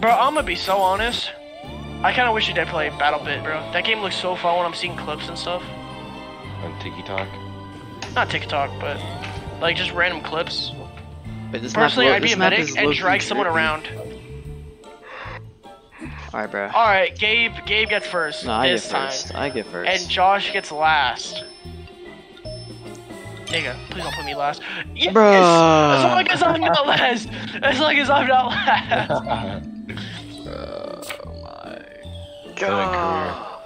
Bro, I'm gonna be so honest. I kind of wish you did play BattleBit, bro. That game looks so fun when I'm seeing clips and stuff. On TikTok. Not TikTok, but like just random clips. But this Personally, map, I'd be a medic and drag someone trippy. around. Alright, bro. All right, Gabe. Gabe gets first No, I get this time, first. I get first. and Josh gets last. Nigga, please don't put me last. Yes! Bruh. As long as I'm not last. As long as I'm not last. oh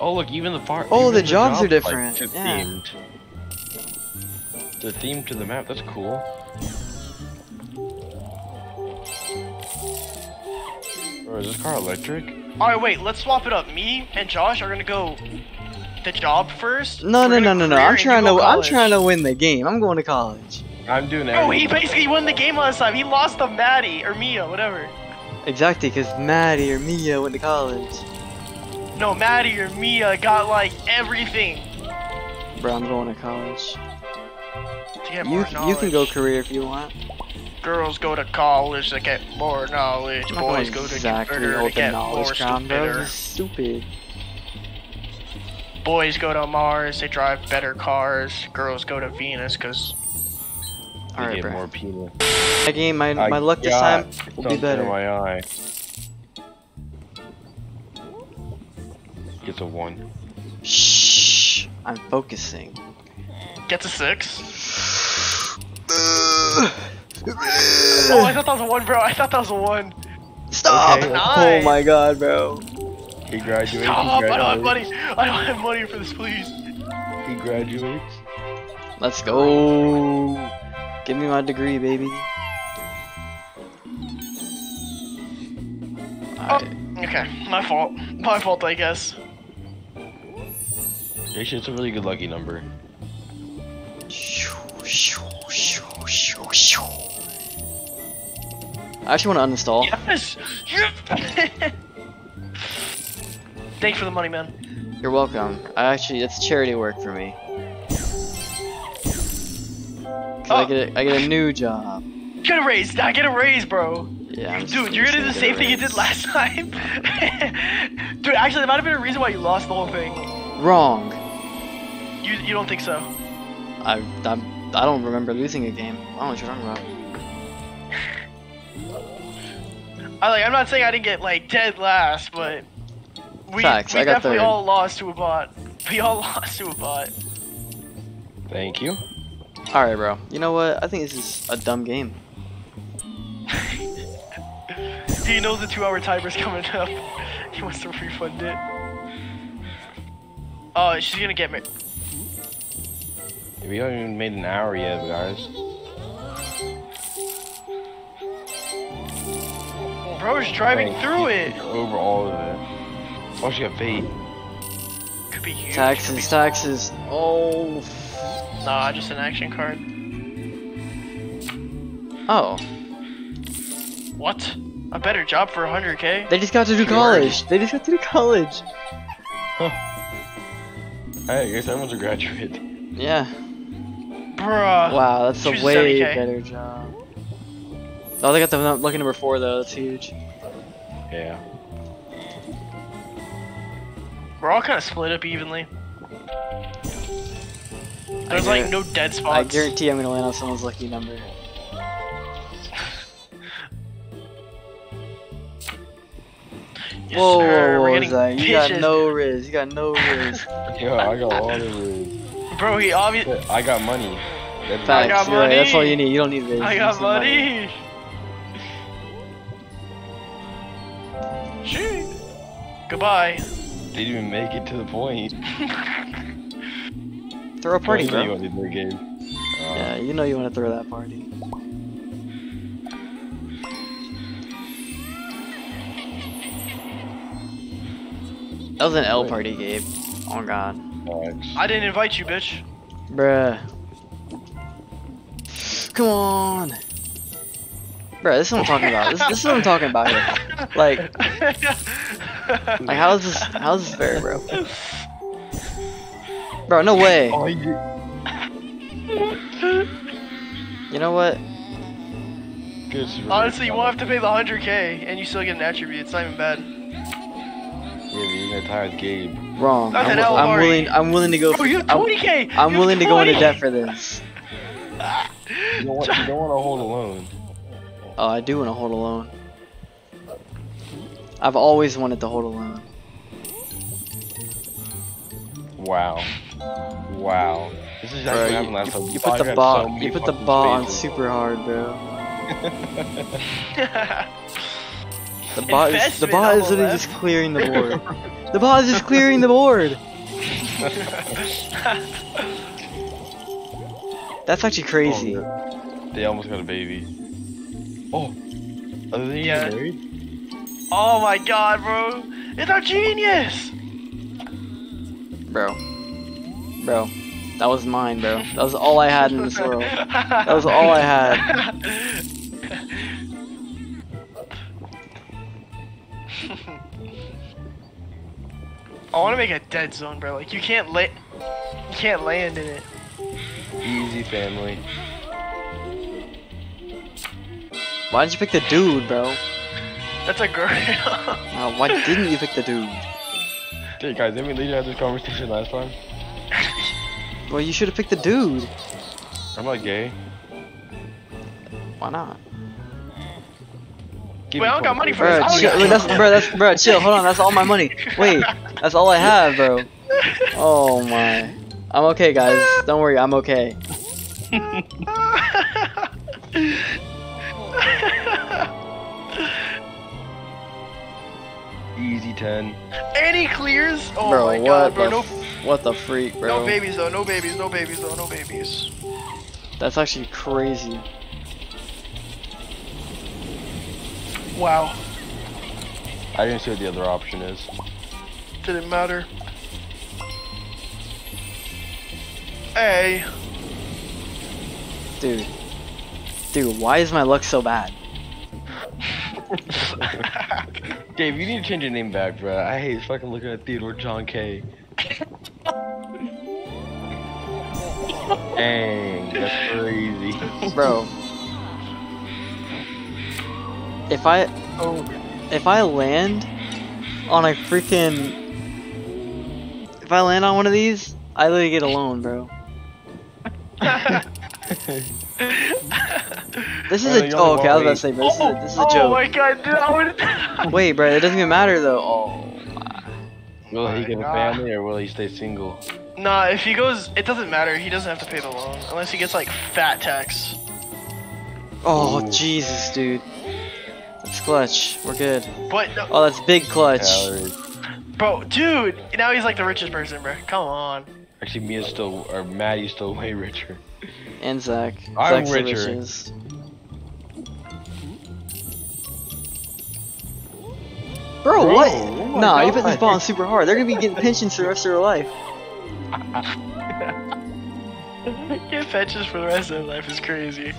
oh look, even the far. Oh, even the jobs are different, are yeah. themed. The theme to the map. That's cool. Or is this car electric? All right, wait. Let's swap it up. Me and Josh are gonna go the job first. No, no, no, no, no. I'm trying go to. I'm trying to win the game. I'm going to college. I'm doing it. Oh, he basically won the game last time. He lost to Maddy or Mia, whatever. Exactly, because Maddy or Mia went to college. No, Maddy or Mia got like everything. Bro, I'm going to college. To get You you can go career if you want. Girls go to college to get more knowledge. Boys go to exactly to hold the get more stupider. Stupid. Boys go to Mars. They drive better cars. Girls go to Venus because I Alright, get bro. more people. My game, my, I my luck this time will be something better. In my eye. Gets a one. Shh. I'm focusing. gets a six. Oh, I thought that was a one, bro. I thought that was a one. Stop! Okay, Oh my god, bro. He graduates. Stop! he I don't have money. I don't have money for this, please. He graduates. Let's go. Give me my degree, baby. Alright. Okay, my fault. My fault, I guess. Actually, it's a really good lucky number. I actually want to uninstall. Yes. Yes. Thanks for the money, man. You're welcome. I actually, it's charity work for me. 'Cause I Oh. get a, I get a new job. Get a raise. Now get a raise, bro. Yeah, I'm Dude, you're gonna do the same thing you did last time. Dude, actually, that might have been a reason why you lost the whole thing. Wrong. You you don't think so? I I'm, I don't remember losing a game. I don't know what you're talking about. I like. I'm not saying I didn't get like dead last, but we, Facts, we I got definitely third. all lost to a bot. We all lost to a bot. Thank you. All right, bro. You know what? I think this is a dumb game. He knows the two-hour timer's coming up. He wants to refund it. Oh, she's gonna get me. We haven't even made an hour yet, guys. Bro's driving Thank through it. Over all of it. Oh, she got fate. Could be huge. Taxes, taxes. Oh. Nah, just an action card. Oh. What? A better job for 100k? They just got to do Sure. college. They just got to do college. Hey, I guess everyone's a graduate. Yeah. Bruh. Wow, that's a way 70K. better job. Oh, they got the lucky number four though. That's huge. Yeah. We're all kind of split up evenly. There's like no dead spots. I guarantee I'm gonna land on someone's lucky number. Yes, whoa, sir, whoa, we're whoa, getting Zach, you got no riz. You got no riz. Yo, I got all the rules. Bro, he obviously. I got money. That's Facts. got you're right, That's all you need. You don't need riz. I got just need money. Shoot. Goodbye. Didn't even make it to the point. Throw a party, You know you bro. wanted the game. Uh, Yeah, you know you want to throw that party. That was an L party, Gabe. Oh god. I didn't invite you, bitch. Bruh. Come on. Bruh, this is what I'm talking about. This, this is what I'm talking about here. Like, like how is this, how is this fair, bro? Bro, no way. Oh, you- You know what? Good Good super Honestly, you won't have to pay the 100k and you still get an attribute. It's not even bad. Yeah, but you're gonna tie with Gabe. Wrong. That's I'm, an L, I'm Mari. willing. I'm willing to go. Oh, For, you have 20k! I'm You willing to go into debt for this. You don't want, you don't want to hold alone. Oh, I do want to hold a loan. I've always wanted to hold a loan. Wow. Wow. This is Bro, actually what you, happened last time. you put the had so ball. you put the ball on super hard, bro. The bot is the bot is the literally left. just clearing the board. the bot is just clearing the board. That's actually oh, crazy. Oh, they almost got a baby. Oh. Than you Yeah. married? oh my god, bro. It's a genius! Bro. Bro. That was mine, bro. That was all I had in this world. that was all I had. I want to make a dead zone, bro. Like you can't la- you can't land in it. Easy family. Why did you pick the dude, bro? That's a girl. Uh, why didn't you pick the dude? Hey guys, didn't we literally have this conversation last time? Well, you should have picked the dude. I'm not gay. Why not? Give Wait, I don't got money 20. for Bro, this. chill, wait, that's, bro, that's, bro, chill, hold on, that's all my money. Wait, that's all I have, bro. Oh my. I'm okay, guys. Don't worry, I'm okay. Easy 10. and he clears. Oh bro, my god, bro. No, f- what the freak, bro? no babies though. No babies. No babies though. No babies. That's actually crazy. Wow. I didn't see what the other option is. Didn't matter. Hey. Dude. Dude, why is my luck so bad? Dave, you need to change your name back, bro. I hate fucking looking at Theodore John K. Dang, that's crazy. Bro. If I Oh. if I land on a freaking if I land on one of these, I literally get a loan, bro. This is Well, a oh okay, I was want about to say, bro, this is a, this is a oh joke. Oh my god, dude, I would. Wait, bro, it doesn't even matter though. Oh, my. Will he get a family or will he stay single? Nah, if he goes, it doesn't matter. He doesn't have to pay the loan unless he gets like fat tax. oh Ooh. Jesus, dude. That's clutch. We're good. But no, Oh, that's big clutch. Calories. bro, dude, now he's like the richest person, bro. Come on. Actually, me Mia's still, or Maddy's still way richer. And Zach. I'm Zach's richer. richest. Bro, Bro, what? oh my nah, you put this God. ball on super hard. They're gonna be getting pensions for the rest of their life. Get fetches for the rest of life is crazy.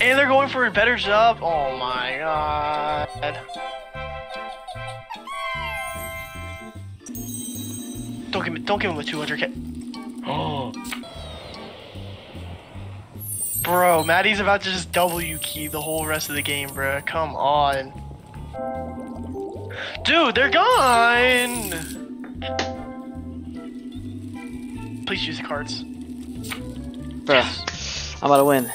And they're going for a better job. Oh my god. Don't give me, don't give him a 200k. Oh, Bro, Maddy's about to just W key the whole rest of the game, bro. Come on. Dude, they're gone! Please use the cards. Bro, I'm about to win.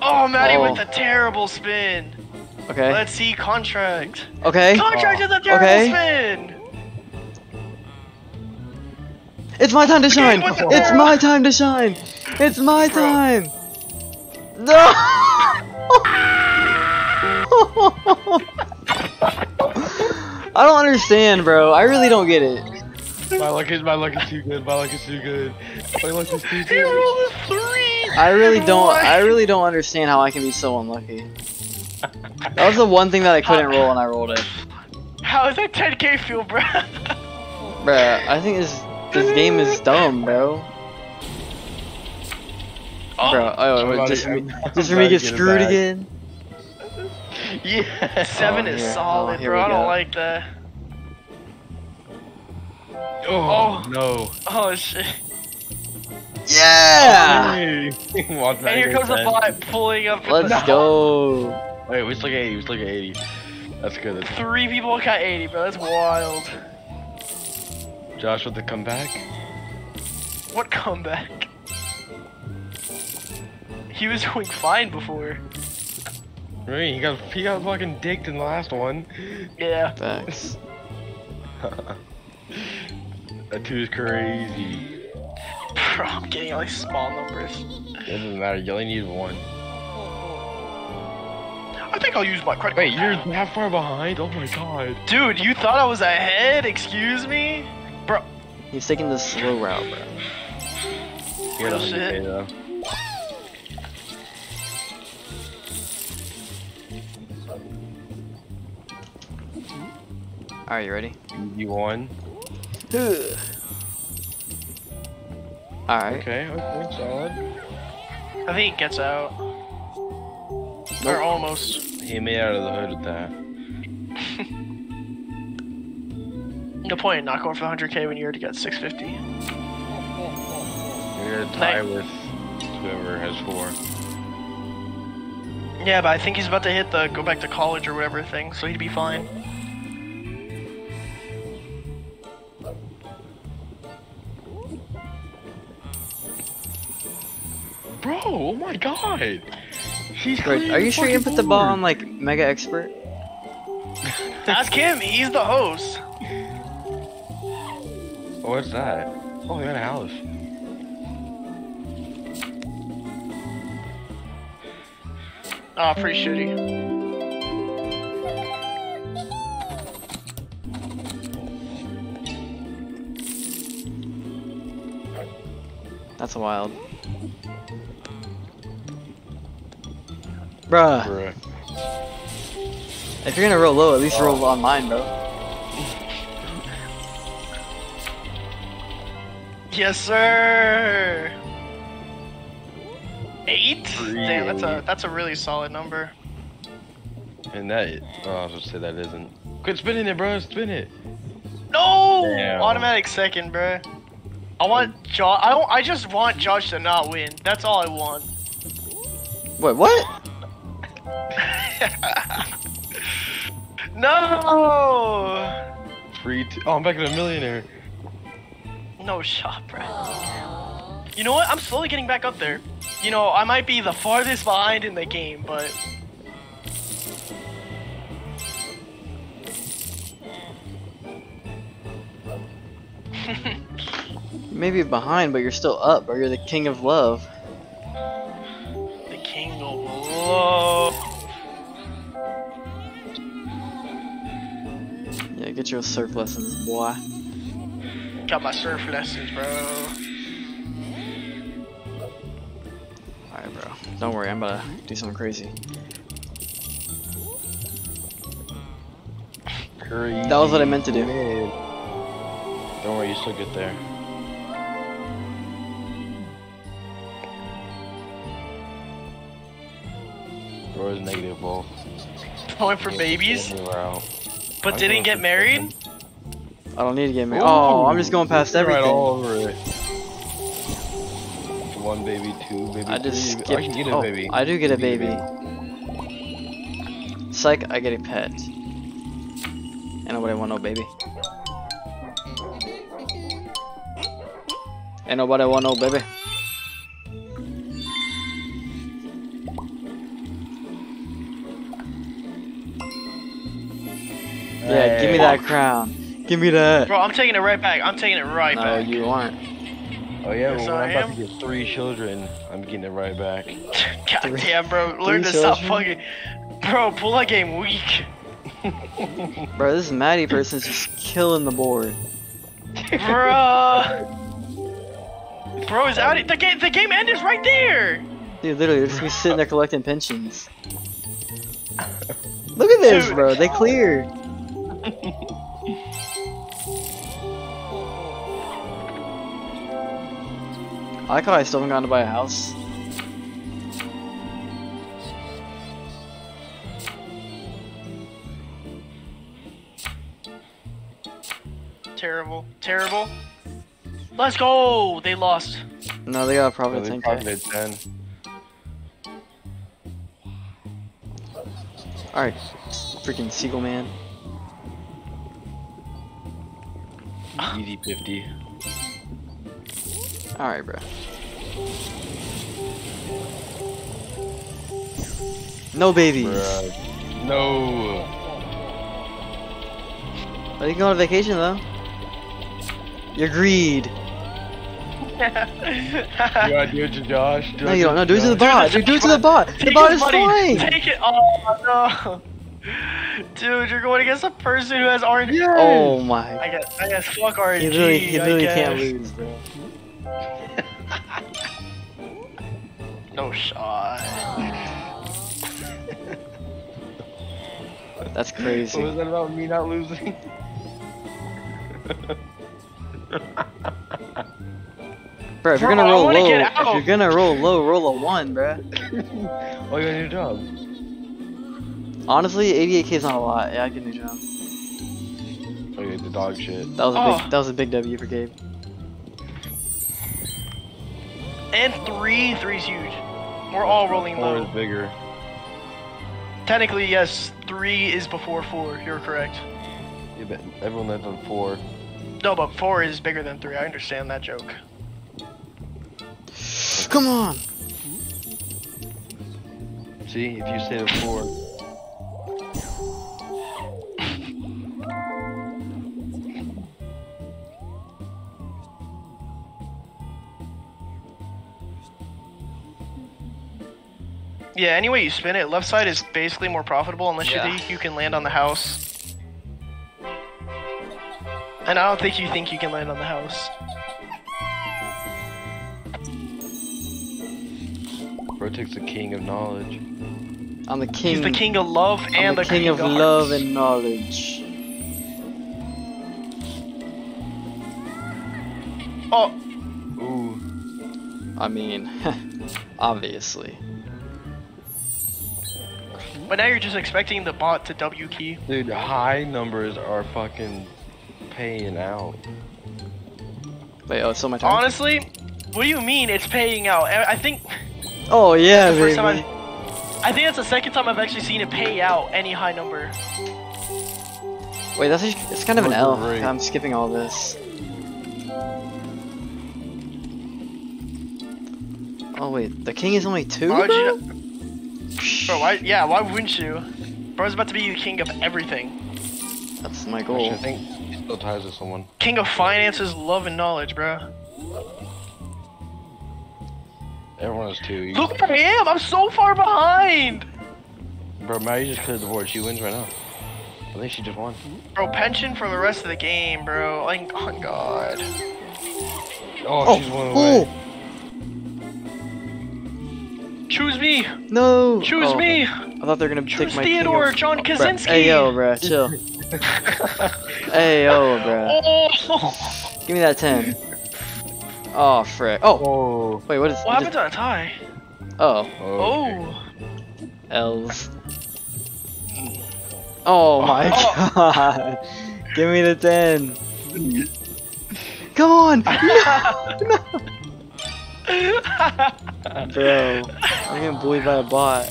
Oh, Maddy Oh. with a terrible spin. Okay. Let's see contract. Okay. Contract Oh. is a terrible Okay. spin. It's my time to shine. It's my time to shine. It's my Bro. time. No. I don't understand, bro. I really don't get it. My luck is my luck is too good. My luck is too good. My luck is too He good. rolled a three. I really don't. What? I really don't understand how I can be so unlucky. That was the one thing that I couldn't roll, and I rolled it. How does that 10k feel, bro? Bruh, I think this this game is dumb, bro. Oh, Bro, oh, I'm wait, about just to- for me, I'm just for me to get get screwed again. Yeah. Seven Oh, is here. solid, Oh, bro. I don't like that. Oh, Oh. no. Oh shit. Yeah! Watch And here comes the bot pulling up. Let's no. go. Wait, we still get 80. We still get 80. That's good. That's Three people got 80, bro. That's wild. Josh with the comeback. What comeback? He was doing fine before. Right, he got he got fucking dicked in the last one. Yeah. Thanks. that two is crazy. Bro, I'm getting like small numbers. It doesn't matter. You only need one. I think I'll use my credit Wait, you're now. that far behind? Oh my god. Dude, you thought I was ahead? Excuse me? Bro, He's taking the slow route, bro. You got Real 100K shit. though. Alright, you ready? You won. Alright. Okay, oh, okay, solid. I think he gets out. Or almost. He made out of the hood with that. No point in not going for the 100k when you already got 650. You're gonna tie with whoever has four. Yeah, but I think he's about to hit the go back to college or whatever thing, so he'd be fine. Oh my god! He's Bro, clearing are you sure you didn't put the ball on like Mega Expert? Ask him, he's the host. Oh, what's that? Oh, I got a house. Oh, ah, pretty shitty. That's wild. Bruh, Bruh. if you're gonna roll low, at least roll on mine, bro. Yes, sir. Eight? Damn, that's a that's a really solid number. And that, oh, I was gonna say that isn't. Quit spinning it, bro. Spin it. No, Damn. automatic second, bro. I want Josh. I don't. I just want Josh to not win. That's all I want. Wait, what? no. Free. T- oh, I'm back at a millionaire. No shot, bro. You know what? I'm slowly getting back up there. You know, I might be the farthest behind in the game, but Maybe behind, but you're still up, or You're the king of love. the king of love. Yeah, get your surf lessons, boy. Got my surf lessons, bro. Alright, bro. Don't worry, I'm about to do something crazy. Crazy. That was what I meant to do. Don't worry, you still get there. Bro is negative both. Going for babies, We're out. But I'm didn't get married. I don't need to get married. Oh, I'm just going past Right everything. all over it. One baby, two baby. I just three. skipped. I can get a oh, baby. I do get a Can baby. Psych, I get a pet. Ain't nobody want no baby. Ain't nobody want no baby. Crown. Give me that. Bro, I'm taking it right back. I'm taking it right No, back. you aren't. Oh yeah, Yes, well, when I I'm about to get three children, I'm getting it right back. God Three- damn, bro. Learn to three stop fucking. Bro, pull that game weak. Bro, this Maddy person's just killing the board. Bro. Bro is out. The game, the game end is right there. Dude, literally, they're just gonna be sitting there collecting pensions. Look at this, Dude. bro. They cleared. I like how I still haven't gone to buy a house. Terrible. Terrible. Let's go. They lost. No, they got a profit Really 10k. profited 10. Alright, freaking Seagull Man. Easy 50. Alright, bro. No babies. Bruh. No. But you can go on vacation though. Your greed. You gotta do it to Josh. Do No, it you don't. No, do it to the Dude, bot. that's do it to the bot. The Take bot is money. flying. Take it. Oh no. Dude, you're going against a person who has RNG. Oh my. I guess, I guess fuck RNG. He literally, he I literally can't lose, bro. No shot. That's crazy. What crazy. was that about me not losing? Bro, if you're gonna I roll wanna low, get if you're gonna roll low, roll a one, bro. oh, you got a new job. Honestly, 88k is not a lot. Yeah, I get a new job. Oh, yeah, the dog shit. That was a Oh. big, that was a big W for Gabe. And three, three's huge. We're all rolling Four is bigger. Technically, yes, three is before four. You're correct. Yeah, but everyone lands on four. No, but four is bigger than three. I understand that joke. Come on. See, if you stay to four. Yeah, any way you spin it, left side is basically more profitable unless Yeah. you think you can land on the house. And I don't think you think you can land on the house. Bro takes the king of knowledge. I'm the king. He's the king of love I'm and the, king, of, hearts. love and knowledge. Oh, Ooh. I mean, obviously. But now you're just expecting the bot to W key. Dude, high numbers are fucking paying out. Wait, oh, it's still my turn. Honestly, what do you mean it's paying out? I I think oh yeah, the first baby. time I, I think that's the second time I've actually seen it pay out any high number. Wait, that's actually, it's kind of an Look L. great. I'm skipping all this. Oh wait, the king is only two. Why would bro? why? Yeah, why wouldn't you? Bro's about to be the king of everything. That's my Actually, goal. I think he still ties with someone. King of finances, love, and knowledge, bro. Everyone has too You- Look where I am! I'm so far behind! Bro, Maddy just cleared the board. She wins right now. I think she just won. Bro, pension for the rest of the game, bro. Like, oh god. Oh, she's oh, one away. Choose me! no. Choose Oh, me! I thought they were gonna Choose take my Theodore, king. John Bruh, Kaczynski! Hey yo, bro, chill. hey yo, bro. Oh! Give me that ten. Oh frick. Oh, Oh. wait, what is? What is happened to that tie? Oh, Oh! L's. Oh my Oh. god. Give me the 10. Come on! No! Bro, I'm getting bullied by a bot.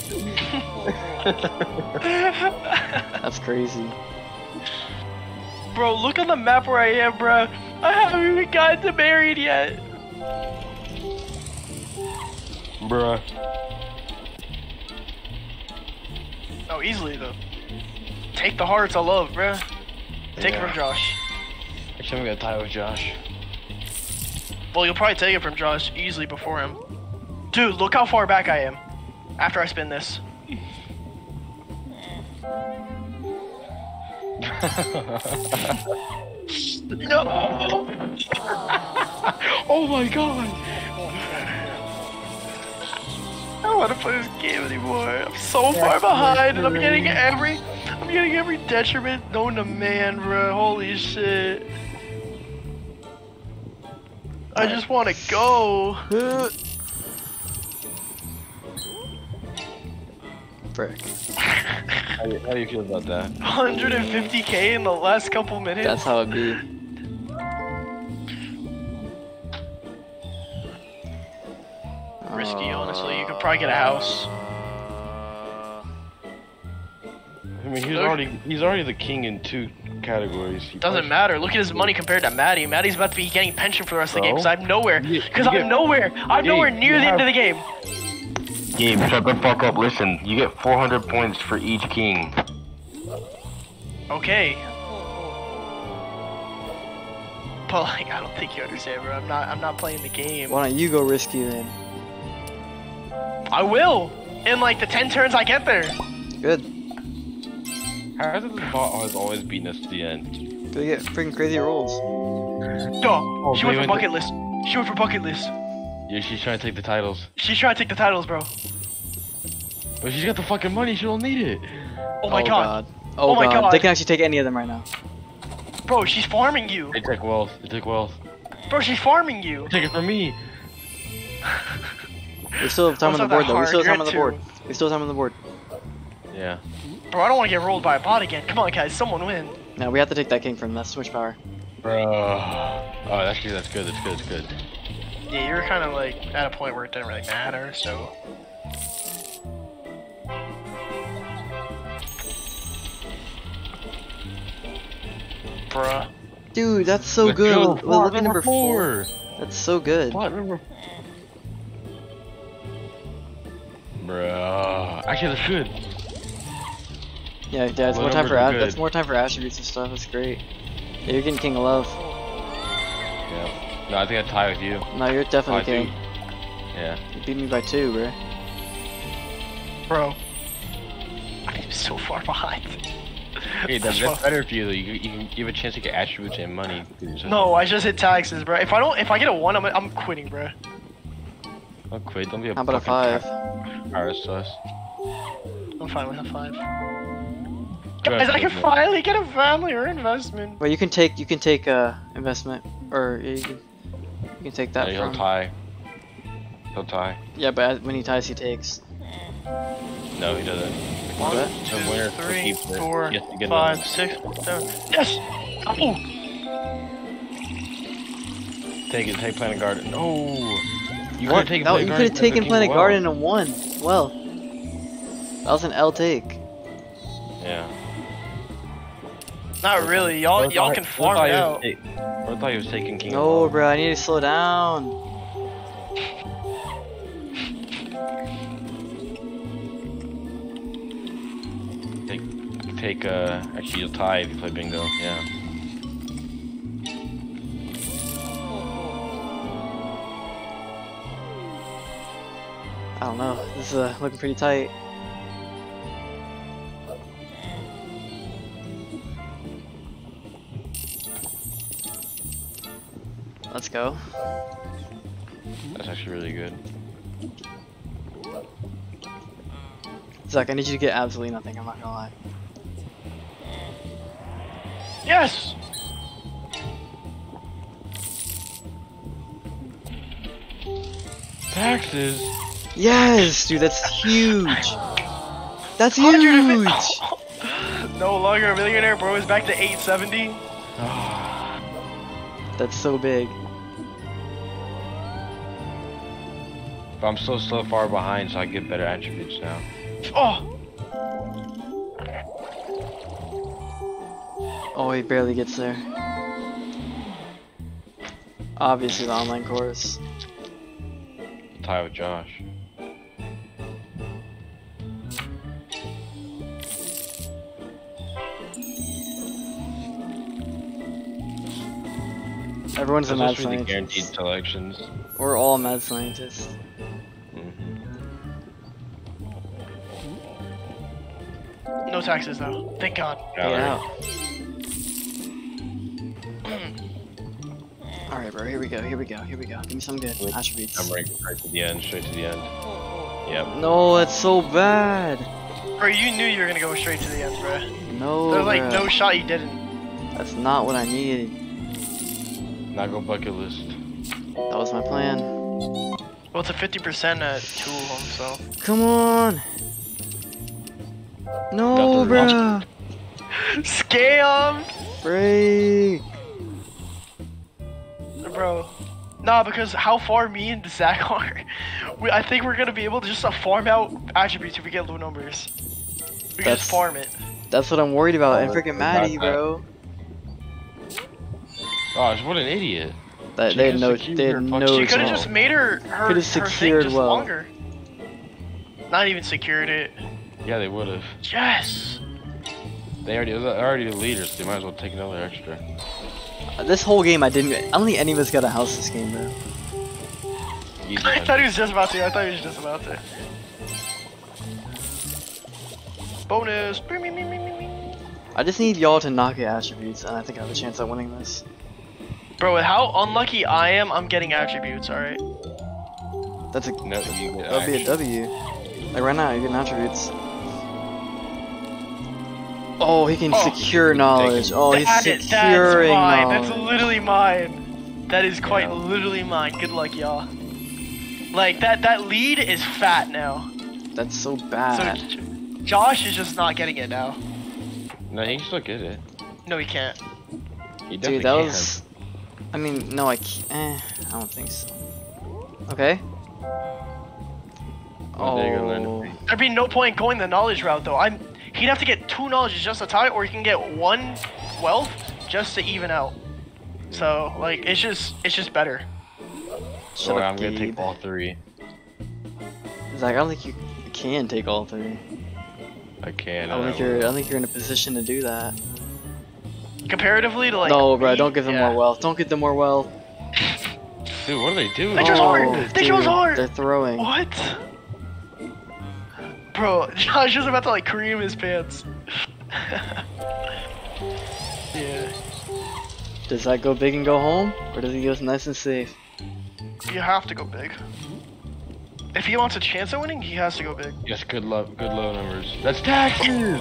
That's crazy. Bro, look on the map where I am, bro. I haven't even gotten to married yet. Bruh. Oh, easily though. Take the hearts I love, bro. Take it from Josh. Actually, I'm gonna tie with Josh. Well, you'll probably take it from Josh easily before him. Dude, look how far back I am. After I spin this. No! oh my god! I don't want to play this game anymore. I'm so far behind, and I'm getting every, I'm getting every detriment known to man, bro. Holy shit! I just want to go. Frick. How do, you, how do you feel about that? 150k in the last couple minutes. That's how it be. Risky, honestly. You could probably get a house. I mean, he's already he's already the king in two categories. He Doesn't probably- matter. Look at his money compared to Maddy. Maddy's about to be getting pension for the rest of the game because I'm nowhere. Because I'm nowhere. I'm nowhere near the end of the game. Gabe, shut the fuck up. Listen, you get 400 points for each king. Okay. But like, I don't think you understand, bro. I'm not. I'm not playing the game. Why don't you go risky then? I will. In like the ten turns I get there. Good. How is it this bot has always beaten us to the end? Go get freaking crazy rolls. Duh. Oh, she went for went bucket list. She went for bucket list. Yeah, she's trying to take the titles. She's trying to take the titles, bro. But she's got the fucking money, she don't need it. Oh my oh, god. Oh, Oh my god. God. They can actually take any of them right now. Bro, she's farming you. They take wealth, they take wealth. Bro, she's farming you. Take it from me. We still have time on the board that though. We still have time on the board. at We still have time on the board. Yeah. Bro, I don't want to get rolled by a bot again. Come on, guys. Someone win. Now we have to take that king from them. That's too much power. Bro. Oh, that's good, that's good, that's good, that's good. Yeah, you're kind of like at a point where it doesn't really matter, so. Bruh. Dude, that's so Let's good. go. With Plot living number four. That's so good. Plot number. Bro. Actually, that's good. Yeah, yeah. It's more time for ad- that's more time for attributes and stuff. That's great. Yeah, you're getting king of love. Yeah. No, I think I tie with you. No, you're definitely I king. do. Yeah. You beat me by two, bro. Bro. I'm so far behind. Hey, that's, That's that's better for you though. You, you can give a chance to get attributes and money. No, I just hit taxes, bro. If I don't, if I get a one, I'm, I'm quitting, bro. Don't quit. Don't be a How about a five? Power sus. I'm fine with a five. Guys, ahead, I can Gabe. finally get a family or investment. Well, you can take you can take uh investment or you can you can take that Yeah, he'll tie. He'll tie. Yeah, but when he ties, he takes. No, he doesn't. One, What? two, winner three, four, He has to get five, six, seven. Yes! Oh! Take it. Take Planet Garden. No. You What? could've taken No, Planet you could have taken Planet well. Garden and won. Well, that was an L take. Yeah. Not really. Y'all, y'all can farm it out. Or thought he was taking King. No, bro, I need to slow down. Take. Uh, actually, you'll tie if you play bingo. Yeah. I don't know. This is uh, looking pretty tight. Let's go. That's actually really good. Zach, I need you to get absolutely nothing. I'm not gonna lie. Yes! Taxes. Yes, dude, that's huge. That's huge. no longer a millionaire, bro. Is back to 870. That's so big. But I'm so so far behind, so I get better attributes now. Oh! Oh, he barely gets there. Obviously, the online course. Tie with Josh. Everyone's a Those mad are really guaranteed selections. We're all mad scientists. hmm No taxes, though. Thank God. Yeah. Alright, bro, here we go, here we go, here we go. Give me some good Wait, attributes. I'm right, right to the end, straight to the end. Yep. No, that's so bad. Bro, you knew you were gonna go straight to the end, bro. No, There's like bruh. no shot you didn't. That's not what I needed. Not go bucket list. That was my plan. Well, it's a 50% at two of them, so. Come on. No, bro. the bruh. Scam! Break. Bro. Nah, because how far me and Zach are, we, I think we're gonna be able to just uh, farm out attributes if we get low numbers. We That's- just farm it. That's what I'm worried about. Oh, and freaking I Maddy, bro. Gosh, what an idiot. That they had could've no, they her had fucking- no. She could have just made her her, her secured thing just well. longer. Not even secured it. Yeah, they would have. Yes. They already, they're already the leaders. They might as well take another extra. Uh, this whole game, I didn't. I don't think any of us got a house this game, bro. Easy I thought he was just about to. I thought he was just about to. Bonus. I just need y'all to knock at attributes, and I think I have a chance at winning this. Bro, with how unlucky I am, I'm getting attributes. All right. That's a. No, you get That'll be a W. Like right now, you're getting attributes. Oh, he can Oh. secure knowledge. Oh, he's That is- securing that's mine. That's literally mine. That is quite Yeah. literally mine. Good luck, y'all. Like that. That lead is fat now. That's so So bad. J- Josh is just not getting it now. No, he can still get it. No, he can't. He definitely Dude, that can. was. I mean, no, I can't. Eh, I don't think so. Okay. Oh, there you go, then. Oh. There'd be no point going the knowledge route though. I'm. He'd have to get two knowledge just to tie, or he can get one wealth just to even out. So like, it's just it's just better. Shut up, I'm gonna Gabe. take all three. Zach, I don't think you can take all three. I can. I don't think I you're. I don't think you're in a position to do that. Comparatively to like. no, bro, me, don't give them yeah. more wealth. Don't give them more wealth. Dude, what are they doing? They chose oh, hard. Oh, They chose hard. They're throwing. What? Bro, Josh was about to like cream his pants. yeah. Does that go big and go home, or does he go nice and safe? You have to go big. If he wants a chance at winning, he has to go big. Yes, good luck, good low numbers. That's taxes.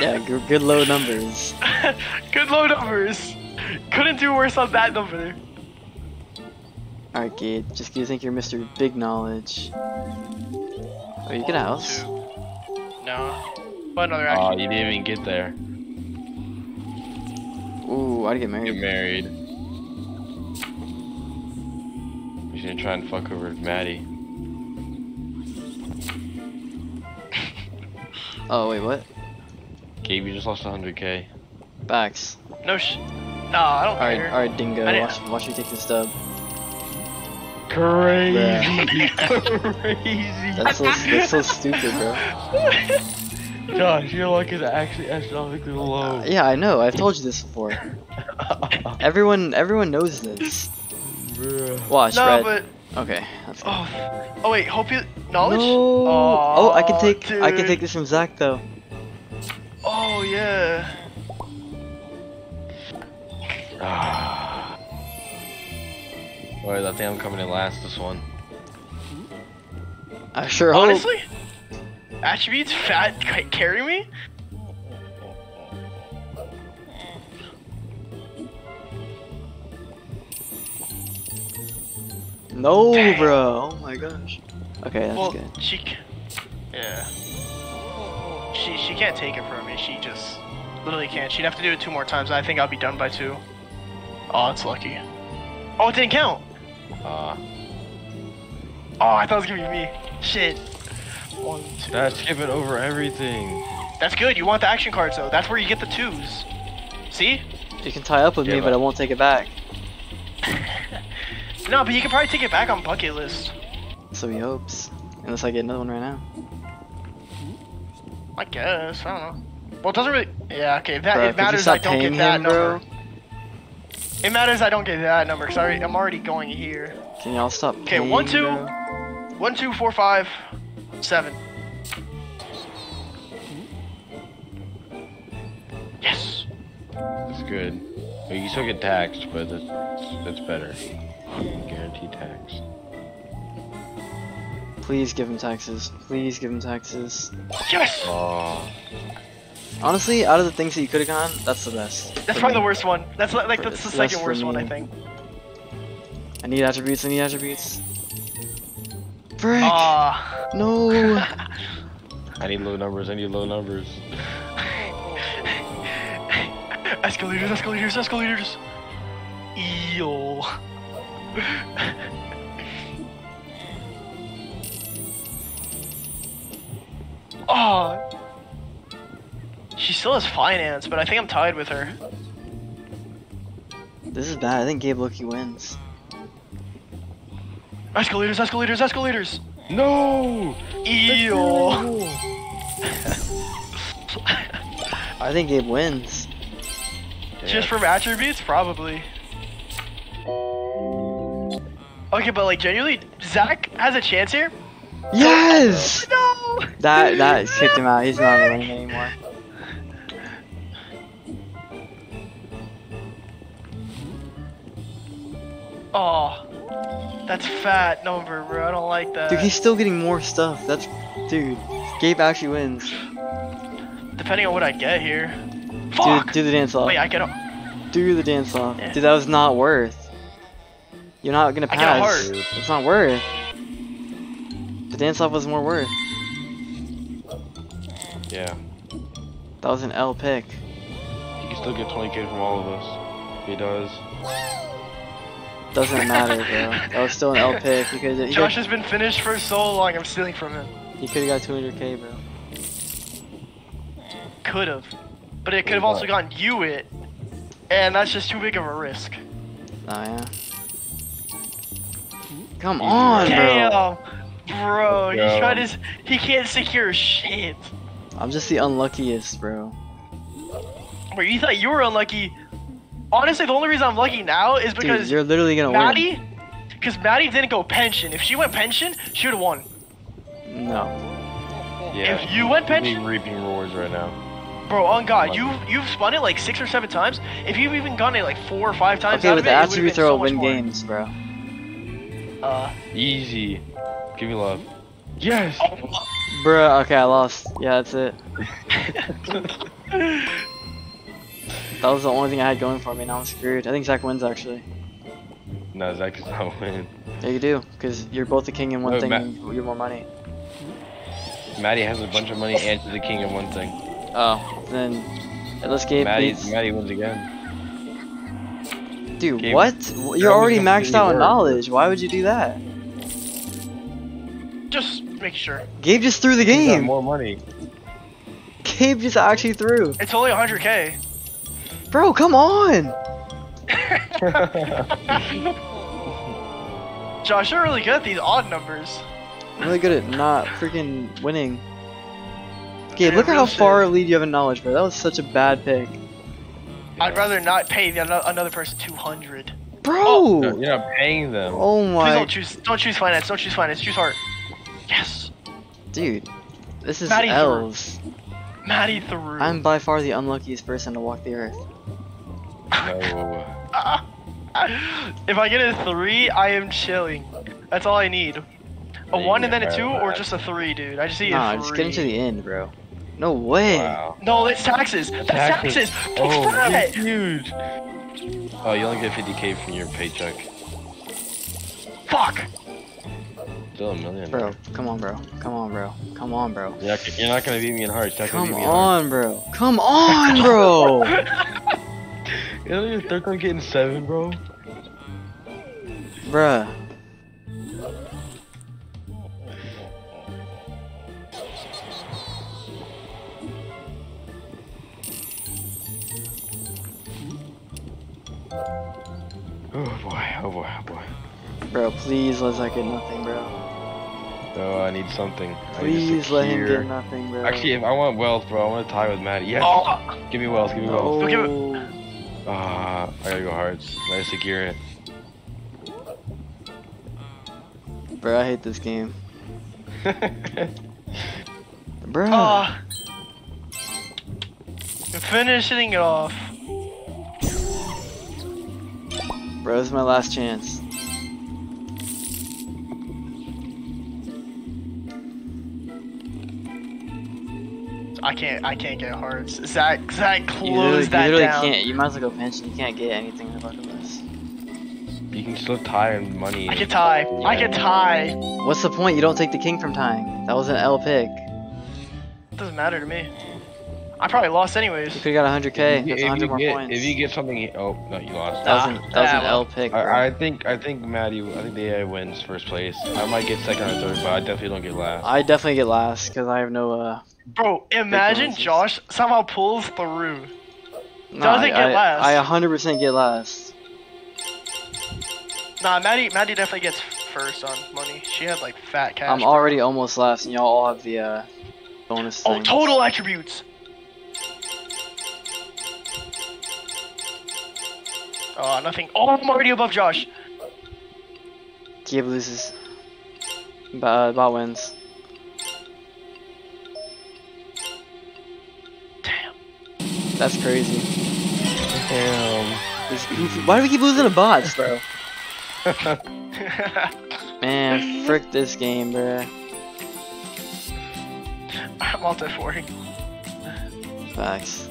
yeah, good, good low numbers. Good low numbers. Couldn't do worse on that number. Alright, Gabe, just 'cause you think you're Mr. Big Knowledge. Oh, you get a house? No. But another Oh, you didn't even get there. Ooh, I'd get Get married. married. He's gonna try and fuck over Maddy. Oh, wait, what? Gabe, you just lost 100k. Backs. no sh. Nah, I don't Alright, care. alright, Dingo, watch, watch you take this dub. Crazy, crazy. That's so, that's so stupid, bro. Josh, your luck is actually astronomically low. Uh, yeah, I know, I've told you this before. Everyone, everyone knows this. Bruh. Watch, no, Red. but Okay, that's oh, oh wait, hope you knowledge. No. Aw, oh, I can take, I can take this from Zach though. Oh yeah. Ah. Alright, I think I'm coming in last this one. I sure hope. Honestly, attributes fat ca- carry me. No, Dang. bro. Oh my gosh. Okay, that's well, good. she, yeah. She she can't take it from me. She just literally can't. She'd have to do it two more times. I think I'll be done by two. Oh, it's lucky. Oh, it didn't count. Ah. Oh, I thought it was gonna be me. Shit. One, two. That's skipping over everything. That's good. You want the action cards though. That's where you get the twos. See? You can tie up with me, but I won't take it back. No, but you can probably take it back on bucket list. So he hopes. Unless I get another one right now. I guess. I don't know. Well, it doesn't really. Yeah. Okay. That Bro, it matters. stop I don't get that him, bro? Number. It matters. I don't get that number because I'm already going here. Can y'all stop Okay, paying, one, two. bro? One, two, four, five, seven. Yes. That's good. You still get taxed, but that's, that's better. Guaranteed tax. Please give him taxes. Please give him taxes. Yes. Oh. Honestly, out of the things that you could have gone, that's the best. That's for probably the worst one. That's like For- that's the second for worst one I think. I need attributes, I need attributes. Frick! Ah. no! I need low numbers, I need low numbers. Escalators, escalators, escalators. Eel. oh. She still has finance, but I think I'm tied with her. This is bad. I think Gabe Loki wins. Escalators, escalators, escalators. No! Eel. I think Gabe wins. Just from attributes, probably. Okay, but like genuinely, Zach has a chance here. Yes! No. That that kicked him out. He's not winning anymore. Oh, that's fat number, bro. I don't like that. Dude, he's still getting more stuff. That's dude. Gabe actually wins. Depending on what I get here. Dude, Fuck. do the dance off. Wait, I get a. Do the dance off. Yeah. Dude, that was not worth. You're not gonna I get a pass. heart. It's not worth. The dance off was more worth. Yeah. That was an L pick. He can still get 20k from all of us. If he does. Doesn't matter, bro. That was still an L pick. He could Josh could, has been finished for so long. I'm stealing from him. he could have got 200k, bro. Could have, but it could have also gotten you it, and that's just too big of a risk. Oh yeah. Hmm? Come Easy on, bro. Damn, bro. He Go. tried his. He can't secure shit. I'm just the unluckiest, bro. Bro, you thought you were unlucky. Honestly, the only reason I'm lucky now is Dude, because you're literally gonna Maddy. Because Maddy didn't go pension. If she went pension, she would have won. No. Yeah. If you went He'd be pension, reaping rewards right now. bro, on God, you've you've spun it like six or seven times. If you've even gotten it like four or five times Okay, out with of the it, it attribute been throw, so win more. games, bro. Uh, Easy. Give me love. Yes! Bruh, okay, I lost. Yeah, that's it. That was the only thing I had going for me. Now I'm screwed. I think Zach wins actually. no, Zach does not win. Yeah, you do, because you're both the king in one thing Ma- and you're more money. Maddy has a bunch of money and she's the king in one thing. Oh, then unless Gabe Maddy, beats. Maddy wins again. Dude, Gabe- what? You're already maxed out in work. knowledge. Why would you do that? just make sure. Gabe just threw the He's got game. more money. Gabe just actually threw. It's only 100k. Bro, come on. Josh, you're really good at these odd numbers. I'm really good at not freaking winning. Gabe, Yeah, look at real how shit. far lead you have in knowledge, bro. That was such a bad pick. I'd rather not pay the, another person 200. Bro! Oh, no, you're not paying them. Oh Please my don't choose. Don't choose finance. Don't choose finance. Choose heart. Yes. dude. This is Maddy threw. L's. Maddy through. I'm by far the unluckiest person to walk the earth. No. if I get a three, I am chilling. That's all I need. A Yeah, one and then a two, or just a three, dude. I just need Nah, a just three. get into the end, bro. No way. Wow. No, it's taxes. That's Taxes. taxes. Oh, it's huge. Oh, you only get 50k from your paycheck. Fuck. Still a million. Bro, come on, bro. Come on, bro. Come on, bro. You're not, you're not gonna beat me in hearts. You're not gonna Come beat me in hearts. on, bro. Come on, bro. You know you're third time getting seven, bro. Bruh. Oh boy, oh boy, oh boy. Bro, please let Zach get nothing, bro. No, I need something. I need to Please let him get nothing, bro. Actually, if I want wealth, bro, I want to tie with Maddy. Yes. Oh. Give me wealth. Give me wealth. no. Look at Ah, I gotta go hearts. I gotta secure it. Bro, I hate this game. Bro. Ah. I'm finishing it off. Bro, this is my last chance. I can't. I can't get hearts. Zach. Zach You literally, closed you that literally down. can't. You might as well go pension. You can't get anything in the bucket list. you can still tie in money. I can tie. I can tie. What's the point? You don't take the king from tying. That was an L pick. Doesn't matter to me. I probably lost anyways. You could have got 100k. If, That's you- if 100 you more get, points. if you get something, oh no, you lost. that was an, that was Ah, an L pick. I, I think I think Maddy, I think the AI wins first place. I might get second or third, but I definitely don't get last. I definitely get last because I have no. uh Bro, imagine Josh somehow pulls through. no, Doesn't I, get I, last. I 100% get last. Nah, Maddy, Maddy definitely gets first on money. She had like fat cash. I'm bro. already almost last, and y'all all have the uh bonus Oh, thing. total attributes. Oh, nothing. Oh, I'm already above Josh. Gabe loses. Bot, bot wins. Damn. That's crazy. Damn. This- Why do we keep losing to bots, bro? Man, frick this game, bro. I'm multi-forking. Facts.